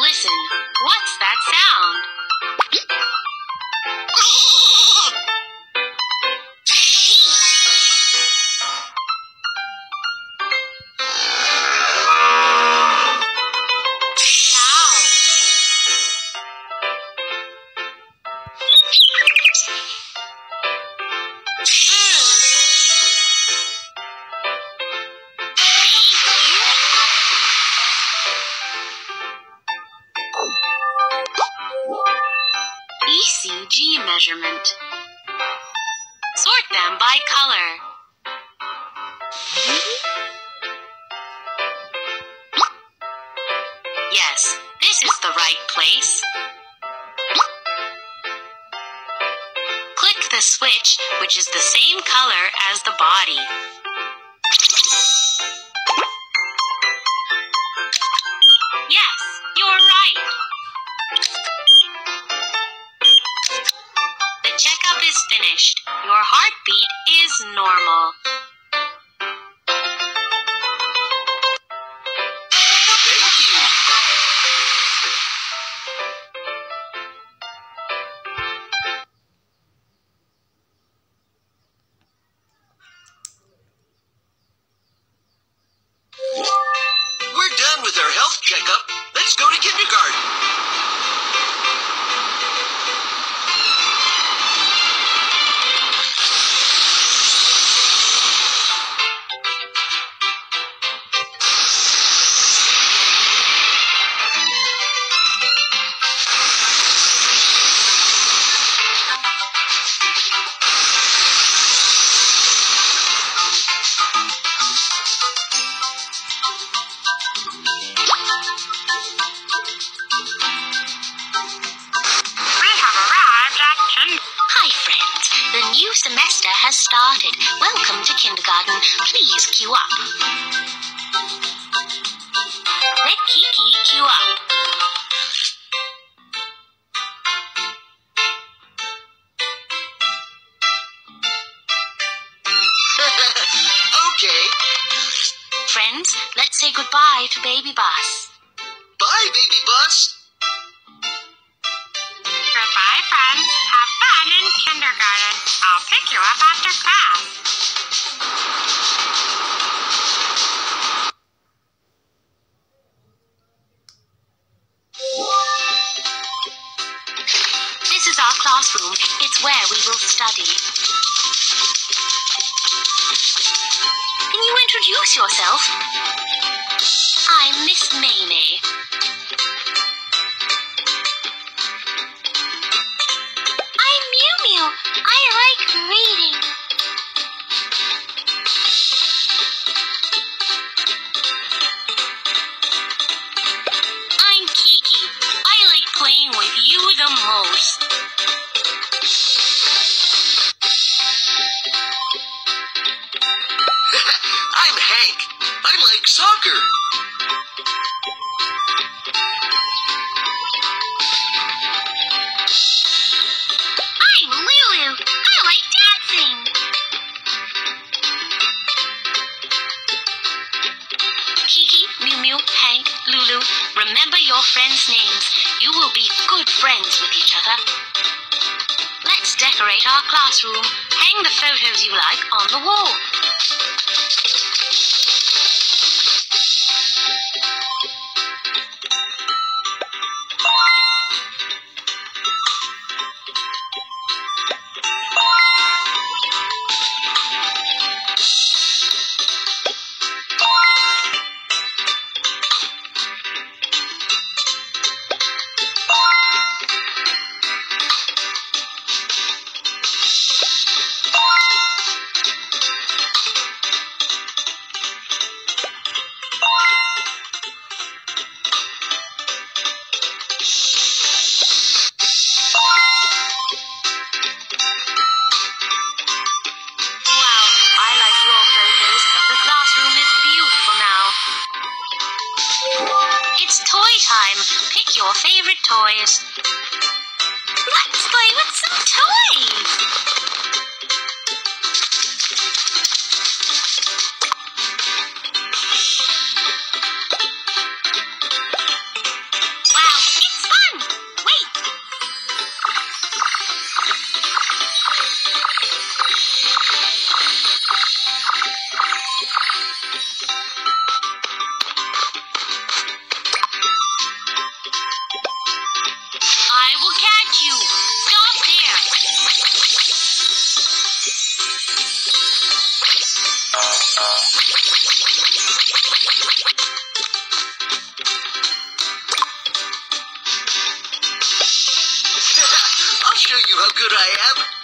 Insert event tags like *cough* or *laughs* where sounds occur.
Listen, what's that sound? ECG measurement. Sort them by color. Yes, this is the right place. Click the switch, which is the same color as the body. Is finished. Your heartbeat is normal. We're done with our health checkup. Let's go to kindergarten. Started. Welcome to kindergarten. Please queue up. Let Kiki queue up. *laughs* okay. Friends, let's say goodbye to Baby Bus. Bye, baby bus. Kindergarten. I'll pick you up after class. This is our classroom. It's where we will study. Can you introduce yourself? I'm Miss Mamie. Reading. I'm Kiki. I like playing with you the most. *laughs* I'm Hank. I like soccer. Your friends' names. You will be good friends with each other. Let's decorate our classroom. Hang the photos you like on the wall. It's toy time. Pick your favorite toys. Let's play with some toys. You how good I am.